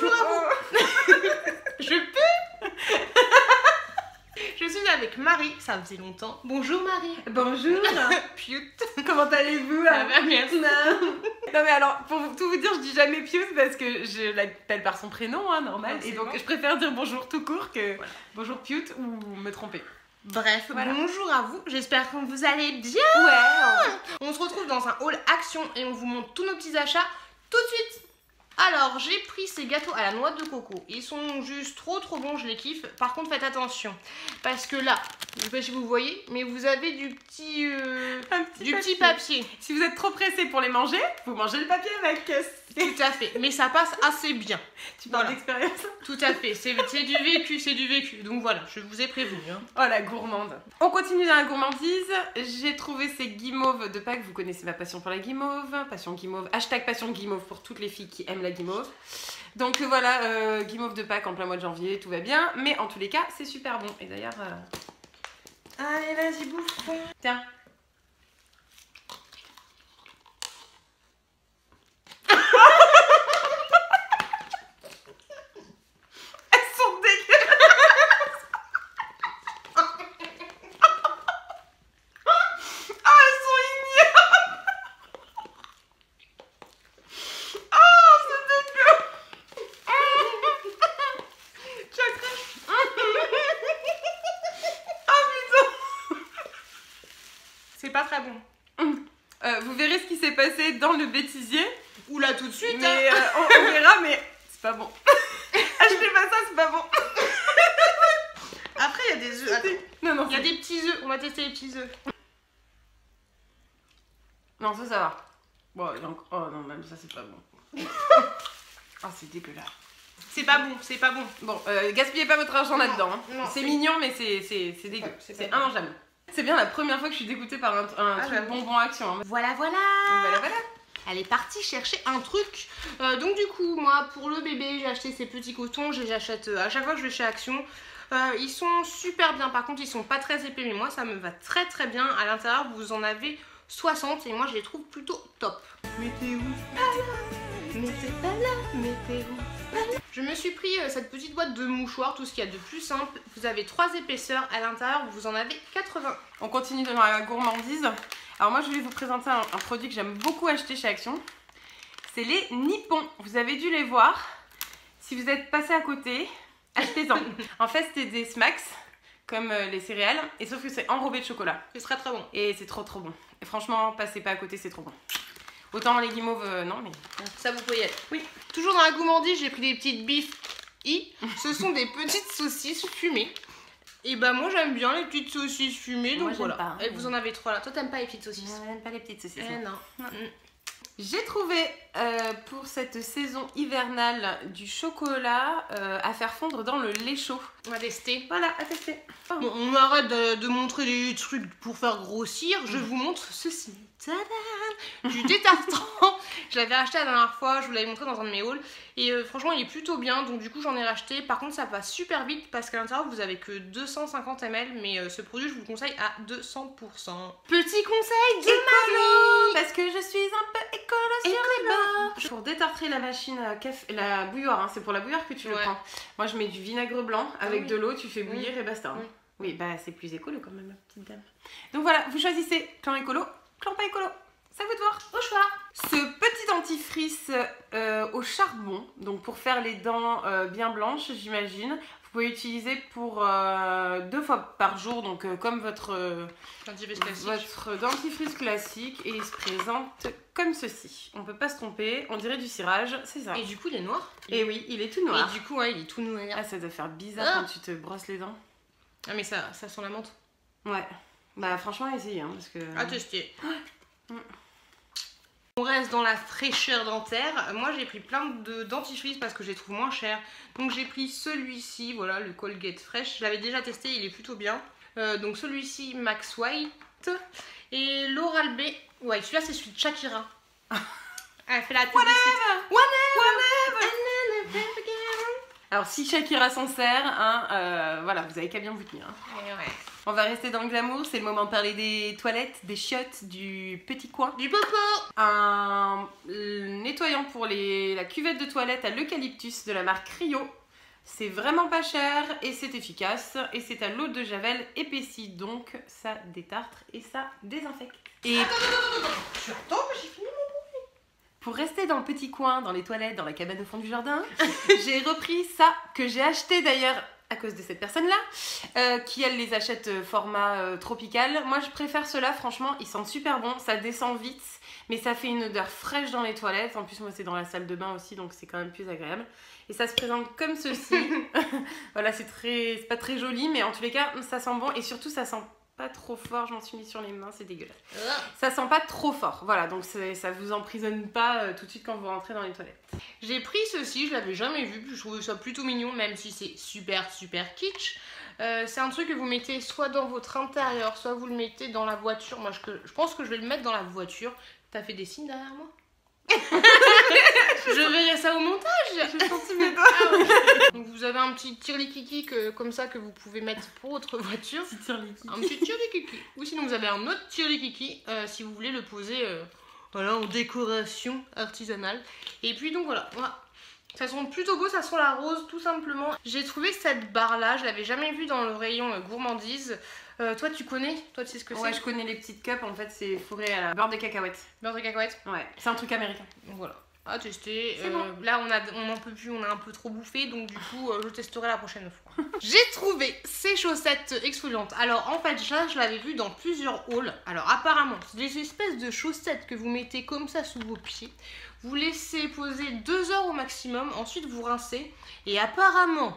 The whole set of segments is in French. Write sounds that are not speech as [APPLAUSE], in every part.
Bonjour à vous. [LAUGHS] Je peux [LAUGHS] Je suis avec Marie, ça faisait longtemps. Bonjour Marie. Bonjour. [LAUGHS] Pute. Comment allez-vous Ça va, merci. Non. Non, mais alors, pour tout vous dire, je dis jamais Pius parce que je l'appelle par son prénom, hein, normal. Ah, et donc, bon. je préfère dire bonjour tout court que Voilà. bonjour Piute ou me tromper. Bref, Voilà. bonjour à vous. J'espère que vous allez bien. Ouais. On se retrouve dans un hall action et on vous montre tous nos petits achats tout de suite. Alors, j'ai pris ces gâteaux à la noix de coco. Ils sont juste trop trop bons, je les kiffe. Par contre, faites attention. Parce que là, je sais pas si vous voyez, mais vous avez du petit, euh, Un petit du papier. petit papier. Si vous êtes trop pressé pour les manger, vous mangez le papier avec. Tout à fait. Mais ça passe assez bien. Tu parles Voilà. d'expérience Tout à fait. C'est c'est du vécu, c'est du vécu. Donc voilà, je vous ai prévenu. hein. Oh la gourmande. On continue dans la gourmandise. J'ai trouvé ces guimauves de Pâques. Vous connaissez ma passion pour la guimauve. Passion guimauve. Hashtag passion guimauve pour toutes les filles qui aiment la guimauve. Donc euh, voilà, euh, guimauve de Pâques en plein mois de janvier, tout va bien. Mais en tous les cas, c'est super bon. Et d'ailleurs, euh, Allez, vas-y, bouffe. tiens. Elles sont dégueulasses. Ah, elles sont ignobles. Oh, c'est dégueu. Tu as cru Ah putain. C'est pas très bon. Euh, vous verrez ce qui s'est passé dans le bêtisier. Ou là tout de suite. Mais hein. euh, on, on verra, mais c'est pas bon. [LAUGHS] Achetez pas ça, c'est pas bon. [LAUGHS] Après, il y a des œufs. Non, non, Il y a des petits œufs. On va tester les petits œufs. non, ça, ça va. Bon, il y a encore- Oh non, même ça, c'est pas bon. [LAUGHS] Ah, c'est dégueulasse. C'est pas bon, c'est pas bon. Bon, euh, gaspillez pas votre argent là-dedans. hein. non, C'est mignon, mais c'est c'est- c'est dégueu. C'est immangeable. C'est bien la première fois que je suis dégoûtée par un, un Ah, truc bonbon action. hein. Voilà, voilà. Voilà, voilà. Elle est partie chercher un truc. Euh, donc du coup, moi, pour le bébé, j'ai acheté ces petits cotons. Je les achète euh, à chaque fois que je vais chez Action. Euh, ils sont super bien. Par contre, ils sont pas très épais. Mais moi, ça me va très très bien. À l'intérieur, vous en avez 60. Et moi, je les trouve plutôt top. Où? Mais t'es pas là où? Je me suis pris euh, cette petite boîte de mouchoirs, tout ce qu'il y a de plus simple. Vous avez trois épaisseurs à l'intérieur, vous en avez 80. On continue dans la gourmandise. Alors moi je vais vous présenter un, un produit que j'aime beaucoup acheter chez Action. C'est les Nippons. Vous avez dû les voir. Si vous êtes passé à côté, achetez-en. [LAUGHS] en fait c'était des smacks, comme euh, les céréales, et sauf que c'est enrobé de chocolat. C'est très très bon. Et c'est trop trop bon. Et franchement, passez pas à côté, c'est trop bon. Autant les guimauves, euh, non mais... Ça vous pouvez y aller. Oui. Toujours dans la gourmandise, j'ai pris des petites bifs i. Ce sont des petites saucisses fumées. Et bah moi j'aime bien les petites saucisses fumées, donc Moi, voilà. pas. Et vous en avez trois là. Toi t'aimes pas les petites saucisses? J'aime pas les petites saucisses. Eh non. J'ai trouvé euh, pour cette saison hivernale du chocolat euh, à faire fondre dans le lait chaud. On va tester. Voilà, à tester. Bon, on arrête de, de montrer des trucs pour faire grossir. Je vous montre ceci. Tadam Du détartrant. [LAUGHS] Je l'avais acheté la dernière fois, je vous l'avais montré dans un de mes hauls. Et euh, franchement, il est plutôt bien, donc du coup, j'en ai racheté. Par contre, ça passe super vite parce qu'à l'intérieur, vous avez que 250 ml. Mais euh, ce produit, je vous le conseille à 200%. Petit conseil de Marie Parce que je suis un peu écolo sur les bords. Pour détartrer la machine à café, la bouilloire, hein, c'est pour la bouilloire que tu le Ouais. prends. Moi, je mets du vinaigre blanc avec oui. de l'eau, tu fais bouillir et basta. hein. Oui. Oui, bah c'est plus écolo quand même, ma petite dame. Donc voilà, vous choisissez plan écolo, pas écolo. Ça vous de voir. Au choix Ce petit dentifrice euh, au charbon, donc pour faire les dents euh, bien blanches, j'imagine. Vous pouvez utiliser pour euh, deux fois par jour, donc euh, comme votre, euh, Dentifrice classique. votre dentifrice classique, et il se présente comme ceci. On peut pas se tromper, on dirait du cirage, c'est ça. Et du coup, il est noir. Et oui, il est tout noir. Et du coup, ouais, il est tout noir. Ah, ça doit faire bizarre Ah. quand tu te brosses les dents. Ah, mais ça, ça sent la menthe. Ouais. Bah franchement, essayez, hein, parce que... À tester. Mm. On reste dans la fraîcheur dentaire. Moi, j'ai pris plein de dentifrices parce que je les trouve moins chers. Donc, j'ai pris celui-ci, voilà, le Colgate Fresh. Je l'avais déjà testé, il est plutôt bien. Euh, donc, celui-ci, Max White. Et l'Oral B. Ouais, celui-là, c'est celui de Shakira. [LAUGHS] Elle fait la tête. Alors si Shakira s'en sert, hein, euh, voilà, vous avez qu'à bien vous tenir. hein. Et ouais. On va rester dans le glamour, c'est le moment de parler des toilettes, des chiottes, du petit coin. Du popo Un nettoyant pour les, la cuvette de toilette à l'eucalyptus de la marque Rio. C'est vraiment pas cher et c'est efficace. Et c'est à l'eau de Javel épaissie, donc ça détartre et ça désinfecte. Et Tu attends que j'ai fini pour rester dans le petit coin, dans les toilettes, dans la cabane au fond du jardin, [LAUGHS] j'ai repris ça que j'ai acheté d'ailleurs à cause de cette personne-là, euh, qui elle les achète euh, format euh, tropical. Moi je préfère ceux-là, franchement, ils sentent super bon, ça descend vite, mais ça fait une odeur fraîche dans les toilettes. En plus, moi c'est dans la salle de bain aussi, donc c'est quand même plus agréable. Et ça se présente comme ceci. [LAUGHS] voilà, c'est très, c'est pas très joli, mais en tous les cas, ça sent bon et surtout ça sent pas trop fort. Je m'en suis mis sur les mains, c'est dégueulasse. Ça sent pas trop fort, voilà, donc ça vous emprisonne pas euh, tout de suite quand vous rentrez dans les toilettes. J'ai pris ceci, je l'avais jamais vu, puis je trouvais ça plutôt mignon, même si c'est super super kitsch. Euh, c'est un truc que vous mettez soit dans votre intérieur, soit vous le mettez dans la voiture. Moi, je, je pense que je vais le mettre dans la voiture. T'as fait des signes derrière moi? [LAUGHS] ça au montage. J'ai senti mes doigts. Ah. Donc vous avez un petit tirlikiki que, comme ça que vous pouvez mettre pour votre voiture. Petit. Un petit tirlikiki. Ou sinon vous avez un autre tirlikiki euh, si vous voulez le poser euh, voilà, en décoration artisanale. Et puis donc voilà. voilà. Ça sent plutôt beau, ça sent la rose tout simplement. J'ai trouvé cette barre là, je l'avais jamais vue dans le rayon euh, gourmandise. Euh, toi tu connais? Toi tu sais ce que Ouais, c'est? je connais les petites cups, en fait, c'est fourré à la beurre de cacahuète. Beurre de cacahuète Ouais, c'est un truc américain. Voilà. À tester. Euh, bon. Là, on a, on n'en peut plus, on a un peu trop bouffé, donc du coup, euh, je testerai la prochaine fois. [LAUGHS] J'ai trouvé ces chaussettes exfoliantes. Alors, en fait, là, je l'avais vu dans plusieurs hauls. Alors, apparemment, c'est des espèces de chaussettes que vous mettez comme ça sous vos pieds. Vous laissez poser deux heures au maximum, ensuite vous rincez. Et apparemment,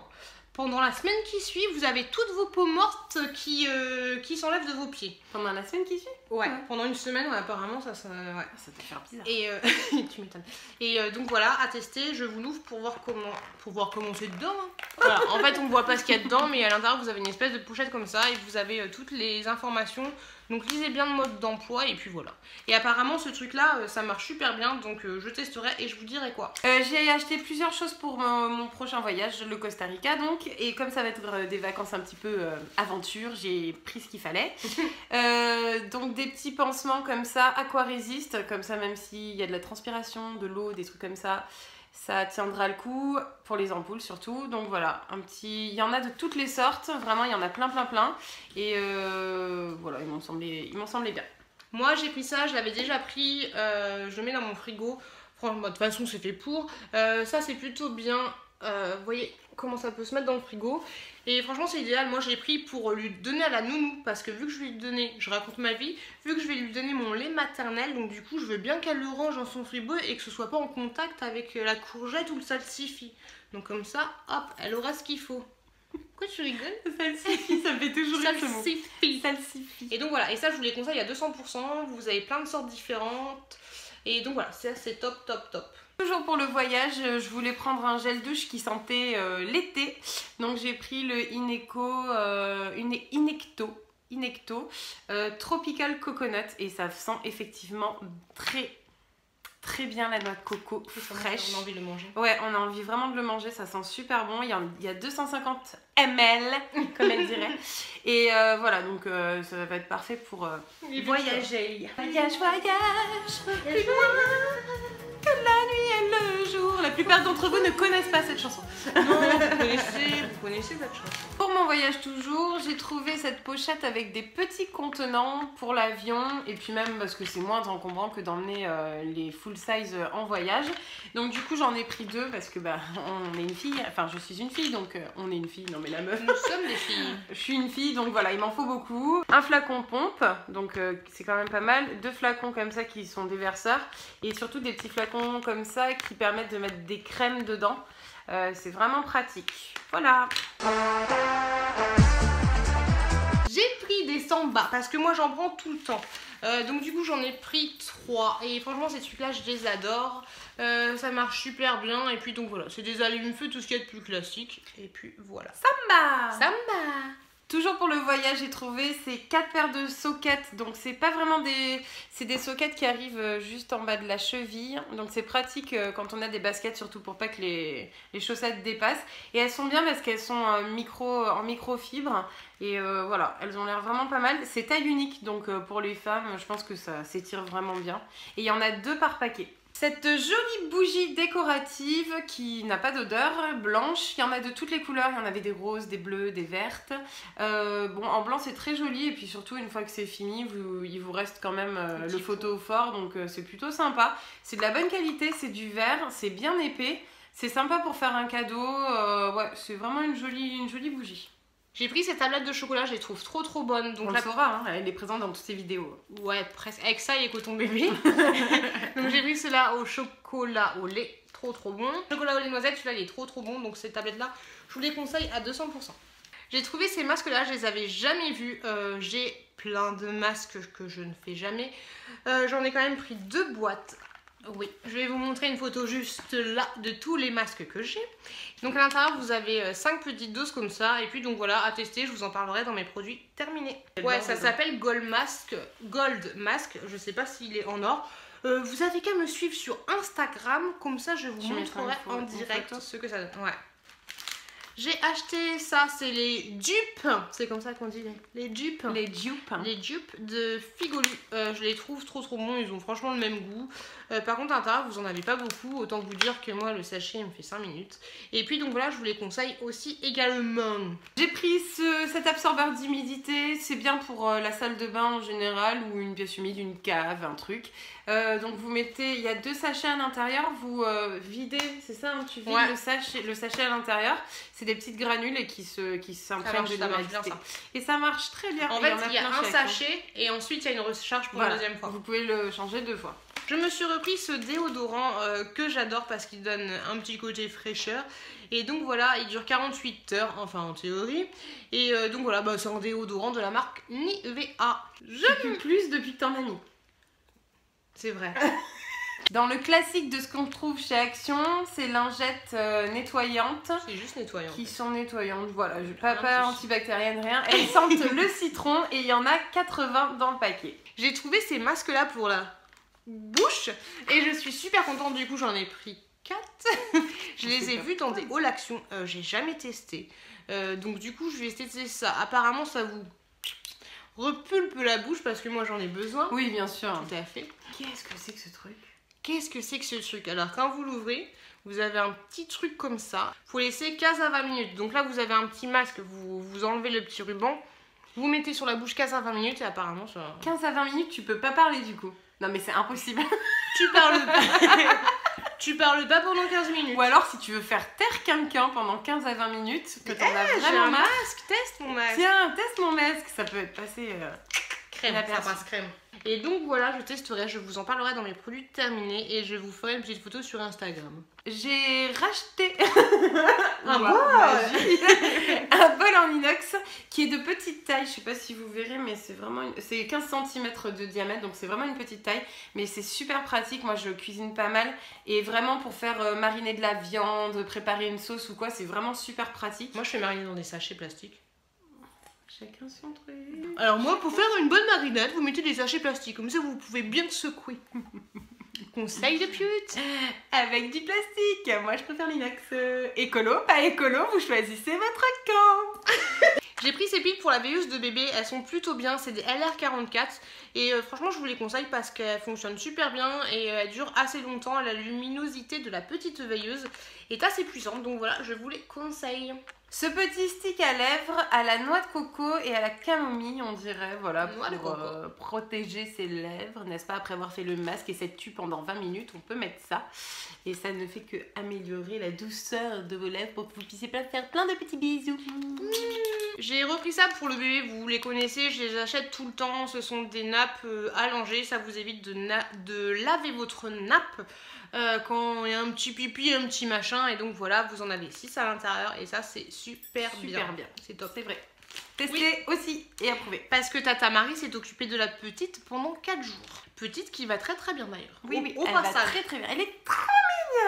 pendant la semaine qui suit, vous avez toutes vos peaux mortes qui, euh, qui s'enlèvent de vos pieds. Pendant la semaine qui suit Ouais, Ouais. pendant une semaine, ouais, apparemment, ça, ça, ouais. Ça te faire bizarre. Et euh, [LAUGHS] tu m'étonnes. Et euh, donc voilà, à tester, je vous l'ouvre pour voir comment pour voir comment c'est dedans. hein. Voilà, en fait, on voit pas ce qu'il y a dedans, mais à l'intérieur, vous avez une espèce de pochette comme ça et vous avez toutes les informations. Donc lisez bien le mode d'emploi et puis voilà. Et apparemment, ce truc-là, euh, ça marche super bien, donc euh, je testerai et je vous dirai quoi. Euh, j'ai acheté plusieurs choses pour mon, mon prochain voyage, le Costa Rica donc, et comme ça va être des vacances un petit peu euh, aventure, j'ai pris ce qu'il fallait. [LAUGHS] Euh, donc des petits pansements comme ça, aquarésistes, comme ça même s'il y a de la transpiration, de l'eau, des trucs comme ça, ça tiendra le coup, pour les ampoules surtout. Donc voilà, un petit... Il y en a de toutes les sortes, vraiment il y en a plein plein plein, et euh, voilà, ils m'ont semblé, semblé bien. Moi, j'ai pris ça, je l'avais déjà pris, euh, je le mets dans mon frigo. Franchement, de toute façon, c'est fait pour. Euh, ça, c'est plutôt bien. Vous voyez comment ça peut se mettre dans le frigo. Et franchement, c'est idéal. Moi, j'ai pris pour lui donner à la nounou. Parce que vu que je vais lui donner, je raconte ma vie, vu que je vais lui donner mon lait maternel, donc du coup, je veux bien qu'elle le range dans son frigo et que ce soit pas en contact avec euh, la courgette ou le salsifis. Donc, comme ça, hop, elle aura ce qu'il faut. Quoi, tu rigoles? [LAUGHS] Salsifis, ça me fait toujours rire. Salsifis. Salsifis. Et donc voilà, et ça je vous les conseille à 200%, vous avez plein de sortes différentes. Et donc voilà, c'est c'est top, top, top. Toujours pour le voyage, euh, je voulais prendre un gel douche qui sentait euh, l'été. Donc j'ai pris le Ineco, euh, une Inecto, Inecto euh, Tropical Coconut et ça sent effectivement très très bien la noix de coco fraîche. On a envie de le manger. Ouais, on a envie vraiment de le manger, ça sent super bon. Il y a, il y a 250 ml, comme elle dirait. [LAUGHS] Et euh, voilà, donc euh, ça va être parfait pour euh, voyager. Voyage, voyage, loin La plupart d'entre vous ne connaissent pas cette chanson. Non, vous connaissez, vous connaissez cette chanson. Voyage toujours, j'ai trouvé cette pochette avec des petits contenants pour l'avion et puis même parce que c'est moins encombrant que d'emmener euh, les full size euh, en voyage. Donc du coup j'en ai pris deux parce que bah [LAUGHS] on est une fille, enfin je suis une fille donc euh, on est une fille, non mais la meuf. Nous sommes des filles. [LAUGHS] Je suis une fille donc voilà il m'en faut beaucoup. Un flacon pompe donc euh, c'est quand même pas mal. Deux flacons comme ça qui sont déverseurs et surtout des petits flacons comme ça qui permettent de mettre des crèmes dedans. Euh, c'est vraiment pratique. Voilà. J'ai pris des sambas parce que moi j'en prends tout le temps. Euh, donc du coup j'en ai pris trois et franchement ces trucs là je les adore. Euh, ça marche super bien et puis donc voilà c'est des allumes-feu tout ce qu'il y a de plus classique et puis voilà. Samba Samba Toujours pour le voyage, j'ai trouvé ces quatre paires de soquettes. Donc c'est pas vraiment des, c'est des soquettes qui arrivent euh, juste en bas de la cheville. Donc c'est pratique euh, quand on a des baskets, surtout pour pas que les, les chaussettes dépassent. Et elles sont bien parce qu'elles sont euh, micro, en microfibre. Et voilà, elles ont l'air vraiment pas mal. C'est taille unique, donc pour les femmes, je pense que ça s'étire vraiment bien. Et il y en a deux par paquet. Cette jolie bougie décorative qui n'a pas d'odeur, blanche, il y en a de toutes les couleurs, il y en avait des roses, des bleus, des vertes. Euh, bon, en blanc c'est très joli et puis surtout une fois que c'est fini, il vous reste quand même euh, le photo fort, donc euh, c'est plutôt sympa. C'est de la bonne qualité, c'est du verre, c'est bien épais, c'est sympa pour faire un cadeau, ouais, c'est vraiment une jolie, une jolie bougie. J'ai pris cette tablette de chocolat, je les trouve trop trop bonnes. Donc On la... saura, hein, elle est présente dans toutes ces vidéos. Ouais, presque. Avec ça et coton bébé. [LAUGHS] donc j'ai pris cela au chocolat au lait, trop trop bon. Chocolat au lait noisette, celui-là il est trop trop bon. Donc cette tablette là, je vous les conseille à 200%. J'ai trouvé ces masques là, je les avais jamais vus. Euh, j'ai plein de masques que je ne fais jamais. Euh, j'en ai quand même pris deux boîtes. Oui, je vais vous montrer une photo juste là de tous les masques que j'ai. Donc à l'intérieur, vous avez 5 euh, petites doses comme ça. Et puis donc voilà, à tester, je vous en parlerai dans mes produits terminés. Ouais, ça s'appelle Gold Mask. Gold Mask, je sais pas s'il est en or. Euh, vous avez qu'à me suivre sur Instagram, comme ça je vous montrerai en direct ce que ça donne. Ouais. J'ai acheté ça, c'est les dupes, c'est comme ça qu'on dit, les dupes. Les dupes. Les dupes de Figolu. Euh, je les trouve trop trop bons, ils ont franchement le même goût. Euh, par contre, à l'intérieur, vous en avez pas beaucoup, autant vous dire que moi, le sachet, il me fait 5 minutes. Et puis, donc voilà, je vous les conseille aussi également. J'ai pris ce, cet absorbeur d'humidité, c'est bien pour euh, la salle de bain en général, ou une pièce humide, une cave, un truc. donc vous mettez, il y a deux sachets à l'intérieur, vous videz, c'est ça, hein, tu vides le, sachet, le sachet à l'intérieur c'est des petites granules et qui se qui s'imprègnent de l'humidité. Et ça marche très bien. En fait, il y a, un sachet et ensuite il y a une recharge pour la deuxième fois. Vous pouvez le changer deux fois. Je me suis repris ce déodorant euh, que j'adore parce qu'il donne un petit côté fraîcheur. Et donc voilà, il dure 48 heures, enfin en théorie. Et euh, donc voilà, bah, c'est un déodorant de la marque Nivea. Je plus depuis que t'en as mis. C'est vrai. [LAUGHS] Dans le classique de ce qu'on trouve chez Action, c'est lingettes euh, nettoyantes. C'est juste nettoyant. Qui sont nettoyantes, voilà. Pas, pas antibactériennes, rien. Elles sentent le citron et il y en a 80 dans le paquet. J'ai trouvé ces masques-là pour la bouche et je suis super contente. Du coup, j'en ai pris 4. [LAUGHS] je les ai vus dans des hauts Action. Euh, J'ai jamais testé. Euh, donc du coup, je vais tester ça. Apparemment, ça vous repulpe la bouche parce que moi j'en ai besoin. Oui, bien sûr. Tout à fait. Qu'est-ce que c'est que ce truc? Qu'est-ce que c'est que ce truc? Alors quand vous l'ouvrez, vous avez un petit truc comme ça. Faut laisser 15 à 20 minutes. Donc là, vous avez un petit masque, vous, vous enlevez le petit ruban, vous mettez sur la bouche 15 à 20 minutes et apparemment ça... 15 à 20 minutes, tu peux pas parler du coup. Non mais c'est impossible. [LAUGHS] tu parles pas. tu parles pas pendant 15 minutes. Ou alors si tu veux faire taire quelqu'un pendant 15 à 20 minutes, que t'en as vraiment un masque, teste mon masque. Tiens, teste mon masque, ça peut être passé... Euh, crème, ça passe crème. Et donc voilà, je testerai, je vous en parlerai dans mes produits terminés et je vous ferai une petite photo sur Instagram. J'ai racheté [LAUGHS] un, bol, [LAUGHS] un bol en inox qui est de petite taille. Je sais pas si vous verrez, mais c'est vraiment c'est 15 cm de diamètre, donc c'est vraiment une petite taille, mais c'est super pratique. Moi, je cuisine pas mal et vraiment pour faire euh, mariner de la viande, préparer une sauce ou quoi, c'est vraiment super pratique. Moi, je fais mariner dans des sachets plastiques. Chacun son truc. Alors moi, pour faire une bonne marinade, vous mettez des sachets plastiques. Comme ça, vous pouvez bien secouer. [LAUGHS] Conseil de pute Avec du plastique Moi, je préfère l'inox. Écolo, pas écolo, vous choisissez votre camp [LAUGHS] J'ai pris ces piles pour la veilleuse de bébé, elles sont plutôt bien, c'est des LR44 et euh, franchement je vous les conseille parce qu'elles fonctionnent super bien et euh, elles durent assez longtemps, la luminosité de la petite veilleuse est assez puissante donc voilà je vous les conseille. Ce petit stick à lèvres à la noix de coco et à la camomille, on dirait, voilà, pour euh, protéger ses lèvres, n'est-ce pas? Après avoir fait le masque et cette tue pendant 20 minutes, on peut mettre ça. Et ça ne fait que améliorer la douceur de vos lèvres pour que vous puissiez faire plein de petits bisous. J'ai repris ça pour le bébé, vous les connaissez, je les achète tout le temps. Ce sont des nappes euh, allongées, ça vous évite de, de laver votre nappe euh, quand il y a un petit pipi, un petit machin. Et donc voilà, vous en avez 6 à l'intérieur et ça c'est super, super bien. C'est top. C'est vrai. Testé aussi et approuvé. Parce que Tata Marie s'est occupée de la petite pendant 4 jours. Petite qui va très très bien d'ailleurs. Oui, oui, elle va très très bien. Elle est trop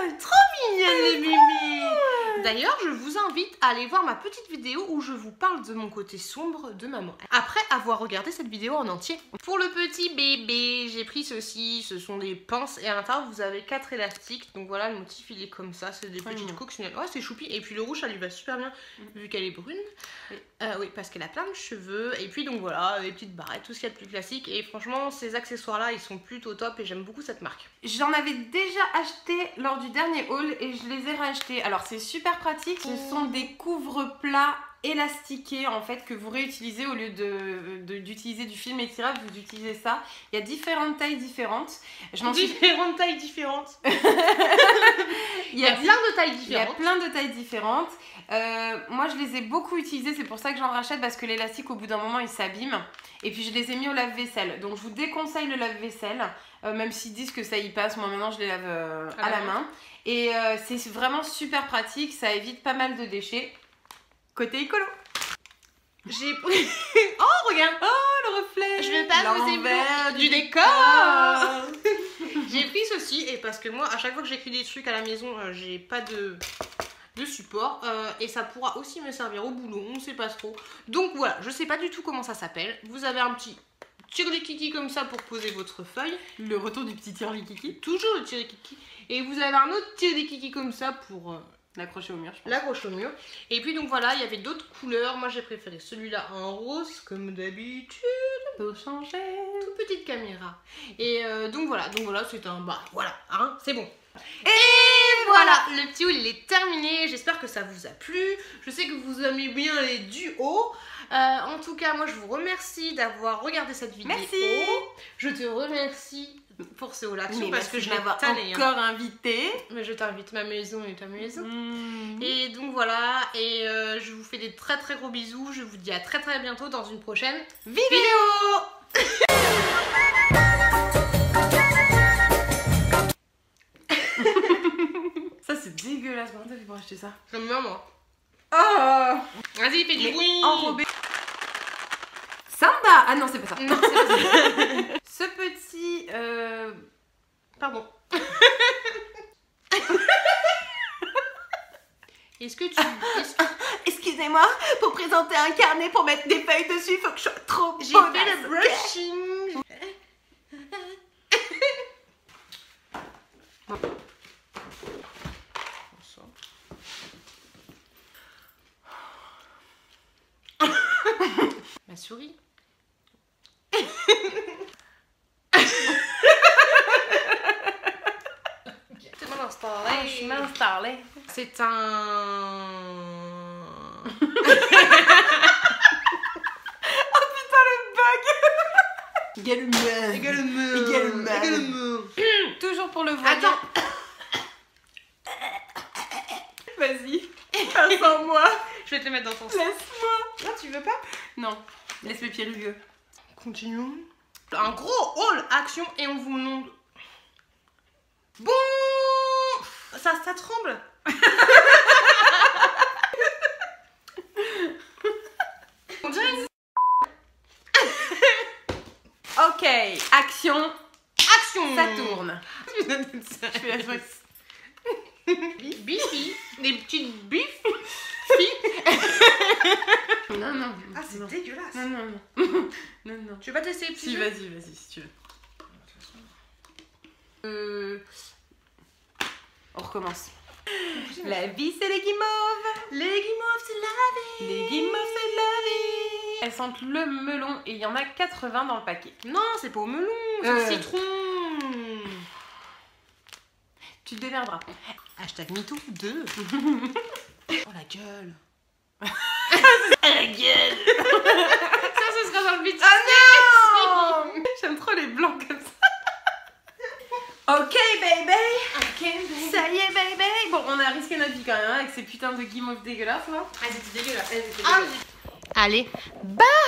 mignonne. Trop mignonne les bébés. D'ailleurs, je vous invite à aller voir ma petite vidéo où je vous parle de mon côté sombre de maman. Après avoir regardé cette vidéo en entier. Pour le petit bébé, j'ai pris ceci. Ce sont des pinces et à l'intérieur, vous avez quatre élastiques. Donc voilà, le motif, il est comme ça. C'est des Très petites coccinelles. Ouais, c'est choupi. Et puis le rouge, ça lui va super bien vu qu'elle est brune. Oui. Euh, oui, parce qu'elle a plein de cheveux. Et puis donc voilà, les petites barrettes, tout ce qu'il y a de plus classique. Et franchement, ces accessoires-là, ils sont plutôt top et j'aime beaucoup cette marque. J'en avais déjà acheté lors du dernier haul et je les ai rachetés. Alors c'est super pratique, ce sont des couvre-plats élastiqués en fait que vous réutilisez au lieu de de- d'utiliser du film étirable, vous utilisez ça. Il y a différentes tailles différentes. Je suis Différentes tailles différentes. [LAUGHS] il Il y a plein de tailles il y a différentes. plein de tailles différentes. Euh, moi, je les ai beaucoup utilisés, c'est pour ça que j'en rachète parce que l'élastique, au bout d'un moment, il s'abîme. Et puis, je les ai mis au lave-vaisselle. Donc, je vous déconseille le lave-vaisselle, euh, même s'ils disent que ça y passe. Moi, maintenant, je les lave euh, à, la main. Et c'est vraiment super pratique, ça évite pas mal de déchets. Côté écolo. J'ai pris. [LAUGHS] oh, regarde Oh, le reflet Je vais pas vous éblouir du décor J'ai pris ceci et parce que moi, à chaque fois que j'écris des trucs à la maison, euh, j'ai pas de, de support euh, et ça pourra aussi me servir au boulot, on sait pas trop. Donc voilà, je sais pas du tout comment ça s'appelle. Vous avez un petit kiki comme ça pour poser votre feuille, Le retour du petit tir kiki. toujours le kiki et vous avez un autre kiki comme ça pour euh, L'accrocher au mur, je pense. l'accrocher au mur. Et puis donc voilà, il y avait d'autres couleurs. Moi j'ai préféré celui-là en rose comme d'habitude. Pour changer. toute petite caméra. Et euh, donc voilà, donc voilà, c'est un bah voilà, hein, c'est bon. Et voilà, le petit haul il est terminé. J'espère que ça vous a plu. Je sais que vous aimez bien les duos. Euh, en tout cas, moi je vous remercie d'avoir regardé cette vidéo. Merci. Je te remercie pour ce Mais parce que je l'ai hein. encore invité. Mais je t'invite, ma maison est ta maison. Mmh. Et donc voilà, et euh, je vous fais des très très gros bisous. Je vous dis à très très bientôt dans une prochaine Vidéo. [LAUGHS] Ça, c'est dégueulasse. Comment t'as fait pour acheter ça J'aime bien moi. Oh Vas-y, fais du bruit. enrobé. Samba Ah non, c'est pas ça. Non, c'est pas ça. [LAUGHS] Ce petit. euh, Pardon. [LAUGHS] Est-ce que tu. que- [LAUGHS] Excusez-moi, pour présenter un carnet pour mettre des feuilles dessus, il faut que je sois trop J'ai fait le brushing. Ma souris. C'est mon instant. Ah, je m'installais. C'est un. Toujours pour le voyage. Attends. Vas-y. En moi. Je vais te le mettre dans ton sac. Laisse-moi. Non, tu veux pas? Non. Laisse mes pieds rugueux. Continuons. Un gros haul action et on vous montre. Bon Ça, ça tremble [LAUGHS] On dirait une Action. action Ça tourne. [LAUGHS] Je fais la. [LAUGHS] Bifi Des petites bifs [LAUGHS] Non, non. Ah, c'est non. dégueulasse Non, non, non. non, non. Tu veux pas tester Si, vas-y, vas-y, si tu veux. Euh... On recommence. La vie, c'est les guimauves. Les guimauves, c'est la vie Les guimauves, c'est la vie. Elles sentent le melon et il y en a 80 dans le paquet. Non, c'est pas au melon, c'est Euh. au citron Tu te démerderas. Hashtag MeToo 2 [LAUGHS] Oh la gueule La gueule Ça, ce sera dans le vide Ah non [LAUGHS] J'aime trop les blancs comme ça. Ok, baby Ok, Ça y est, baby Bon, on a risqué notre vie quand même hein, avec ces putains de guimauves dégueulasses, là. Ah, c'était dégueulasse. Elles étaient Ah, dégueulasses. Allez, bye